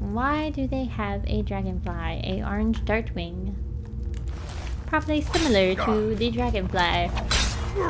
Why do they have a dragonfly? A orange dartwing. Probably similar to the dragonfly.